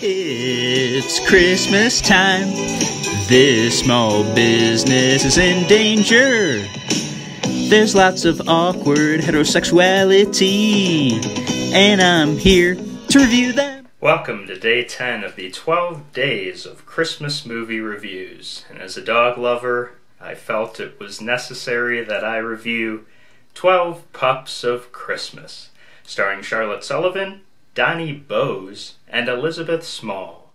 It's Christmas time. This small business is in danger. There's lots of awkward heterosexuality, and I'm here to review them. Welcome to day 10 of the 12 days of Christmas movie reviews. And as a dog lover, I felt it was necessary that I review 12 Pups of Christmas, starring Charlotte Sullivan, Donny Boaz, and Elizabeth Small.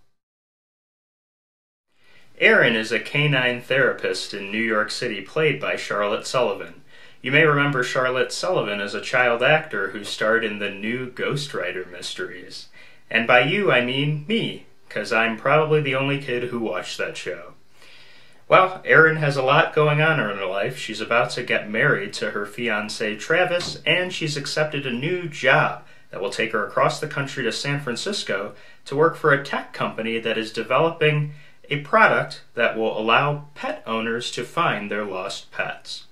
Erin is a canine therapist in New York City, played by Charlotte Sullivan. You may remember Charlotte Sullivan as a child actor who starred in the new Ghostwriter mysteries. And by you, I mean me, because I'm probably the only kid who watched that show. Well, Erin has a lot going on in her life. She's about to get married to her fiance Travis, and she's accepted a new job that will take her across the country to San Francisco to work for a tech company that is developing a product that will allow pet owners to find their lost pets.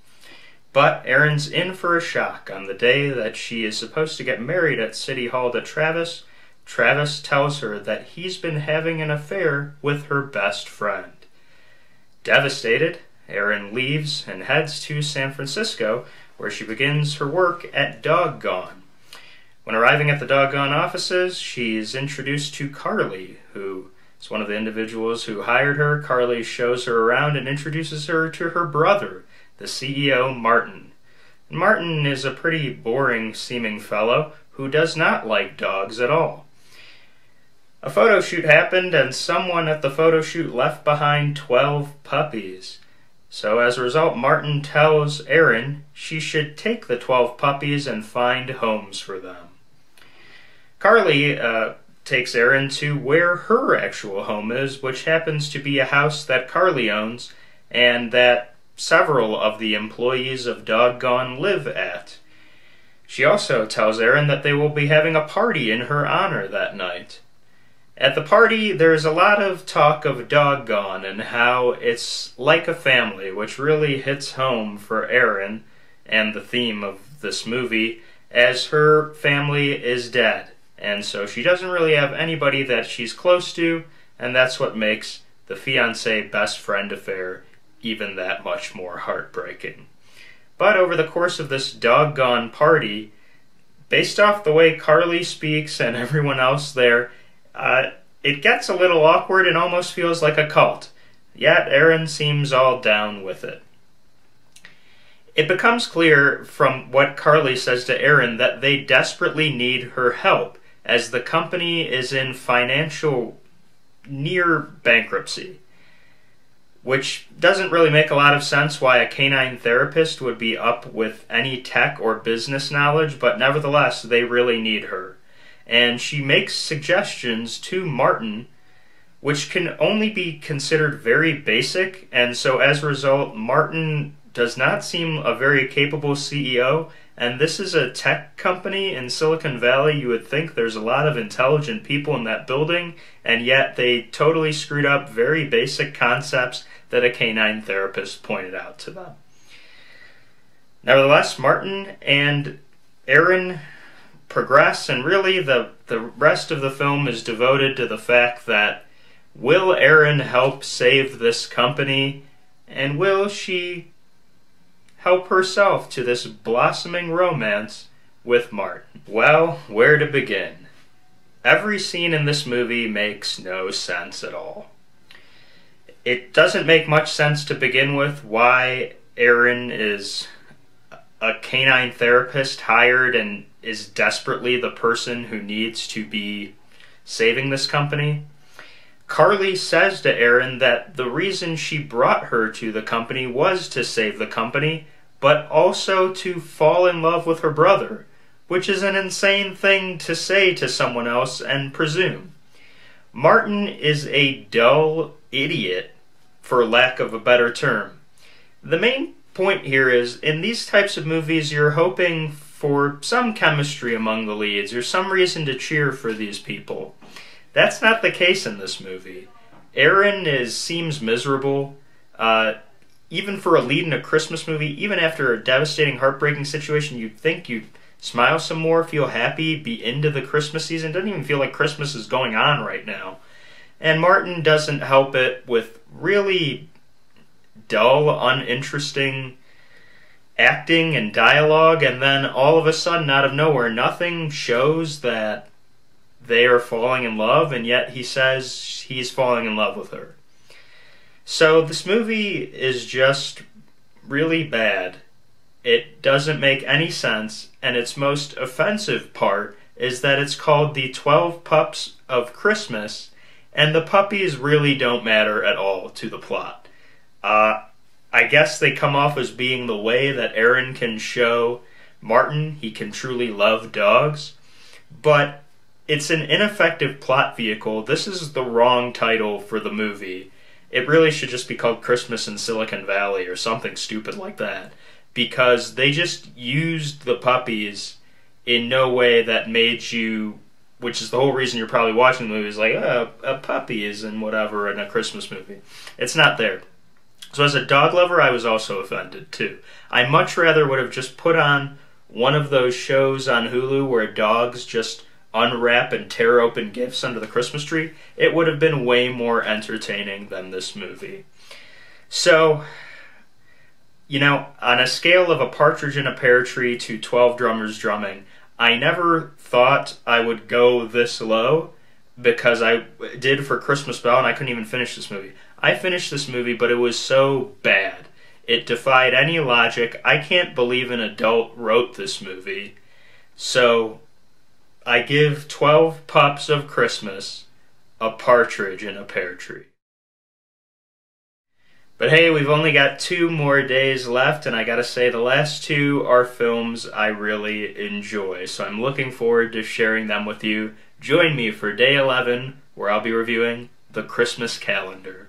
But Erin's in for a shock. On the day that she is supposed to get married at City Hall to Travis, Travis tells her that he's been having an affair with her best friend. Devastated, Erin leaves and heads to San Francisco, where she begins her work at Doggone, when arriving at the doggone offices, she is introduced to Carly, who is one of the individuals who hired her. Carly shows her around and introduces her to her brother, the CEO, Martin. Martin is a pretty boring seeming fellow who does not like dogs at all. A photo shoot happened, and someone at the photo shoot left behind 12 puppies. So as a result, Martin tells Erin she should take the 12 puppies and find homes for them. Carly uh, takes Erin to where her actual home is, which happens to be a house that Carly owns and that several of the employees of Doggone live at. She also tells Erin that they will be having a party in her honor that night. At the party, there's a lot of talk of Doggone and how it's like a family, which really hits home for Erin and the theme of this movie, as her family is dead. And so she doesn't really have anybody that she's close to, and that's what makes the fiance best friend affair even that much more heartbreaking. But over the course of this doggone party, based off the way Carly speaks and everyone else there, uh, it gets a little awkward and almost feels like a cult. Yet Erin seems all down with it. It becomes clear from what Carly says to Erin that they desperately need her help as the company is in financial near bankruptcy, which doesn't really make a lot of sense why a canine therapist would be up with any tech or business knowledge, but nevertheless, they really need her. And she makes suggestions to Martin which can only be considered very basic, and so as a result, Martin does not seem a very capable CEO and this is a tech company in Silicon Valley. You would think there's a lot of intelligent people in that building, and yet they totally screwed up very basic concepts that a canine therapist pointed out to them. Nevertheless, Martin and Erin progress, and really the, the rest of the film is devoted to the fact that will Erin help save this company, and will she help herself to this blossoming romance with Martin. Well, where to begin? Every scene in this movie makes no sense at all. It doesn't make much sense to begin with why Erin is a canine therapist hired and is desperately the person who needs to be saving this company. Carly says to Erin that the reason she brought her to the company was to save the company, but also to fall in love with her brother, which is an insane thing to say to someone else and presume. Martin is a dull idiot, for lack of a better term. The main point here is in these types of movies, you're hoping for some chemistry among the leads or some reason to cheer for these people. That's not the case in this movie. Erin is seems miserable. Uh, even for a lead in a Christmas movie, even after a devastating, heartbreaking situation, you'd think you'd smile some more, feel happy, be into the Christmas season. Doesn't even feel like Christmas is going on right now. And Martin doesn't help it with really dull, uninteresting acting and dialogue, and then all of a sudden, out of nowhere, nothing shows that they are falling in love, and yet he says he's falling in love with her. So this movie is just really bad. It doesn't make any sense, and its most offensive part is that it's called The Twelve Pups of Christmas, and the puppies really don't matter at all to the plot. Uh, I guess they come off as being the way that Erin can show Martin he can truly love dogs, but it's an ineffective plot vehicle. This is the wrong title for the movie. It really should just be called Christmas in Silicon Valley or something stupid like that because they just used the puppies in no way that made you which is the whole reason you're probably watching the movie is like oh, a puppy is in whatever in a christmas movie. It's not there. So as a dog lover i was also offended too. I much rather would have just put on one of those shows on hulu where dogs just unwrap and tear open gifts under the christmas tree it would have been way more entertaining than this movie so you know, on a scale of a partridge in a pear tree to 12 drummers drumming, I never thought I would go this low because I did for Christmas Bell oh, and I couldn't even finish this movie. I finished this movie, but it was so bad. It defied any logic. I can't believe an adult wrote this movie. So I give 12 Pups of Christmas a partridge in a pear tree. But hey, we've only got two more days left, and I gotta say, the last two are films I really enjoy, so I'm looking forward to sharing them with you. Join me for day 11, where I'll be reviewing The Christmas Calendar.